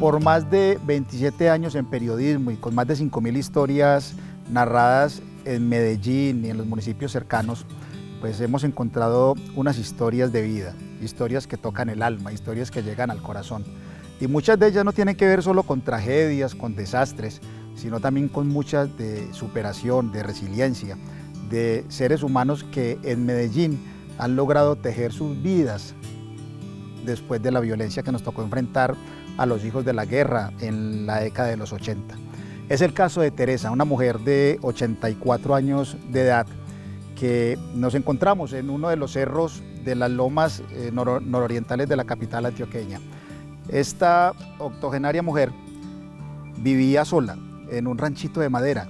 Por más de 27 años en periodismo y con más de 5.000 historias narradas en Medellín y en los municipios cercanos, pues hemos encontrado unas historias de vida, historias que tocan el alma, historias que llegan al corazón. Y muchas de ellas no tienen que ver solo con tragedias, con desastres, sino también con muchas de superación, de resiliencia, de seres humanos que en Medellín han logrado tejer sus vidas después de la violencia que nos tocó enfrentar a los hijos de la guerra en la década de los 80. Es el caso de Teresa, una mujer de 84 años de edad que nos encontramos en uno de los cerros de las lomas eh, nororientales de la capital antioqueña. Esta octogenaria mujer vivía sola en un ranchito de madera,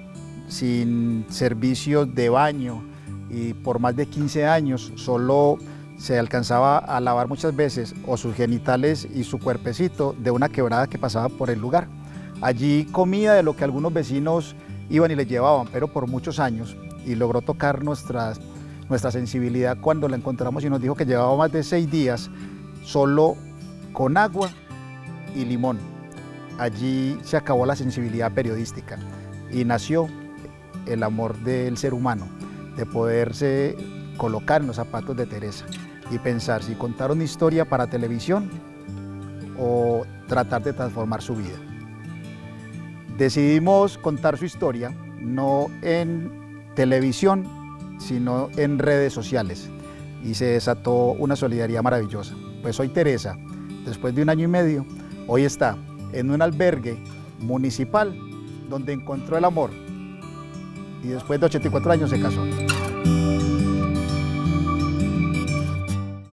sin servicios de baño y por más de 15 años solo se alcanzaba a lavar muchas veces o sus genitales y su cuerpecito de una quebrada que pasaba por el lugar. Allí comía de lo que algunos vecinos iban y le llevaban, pero por muchos años, y logró tocar nuestra sensibilidad cuando la encontramos y nos dijo que llevaba más de seis días solo con agua y limón. Allí se acabó la sensibilidad periodística y nació el amor del ser humano, de poderse colocar en los zapatos de Teresa y pensar si contar una historia para televisión o tratar de transformar su vida. Decidimos contar su historia no en televisión, sino en redes sociales y se desató una solidaridad maravillosa. Pues hoy Teresa, después de un año y medio, hoy está en un albergue municipal donde encontró el amor y después de 84 años se casó.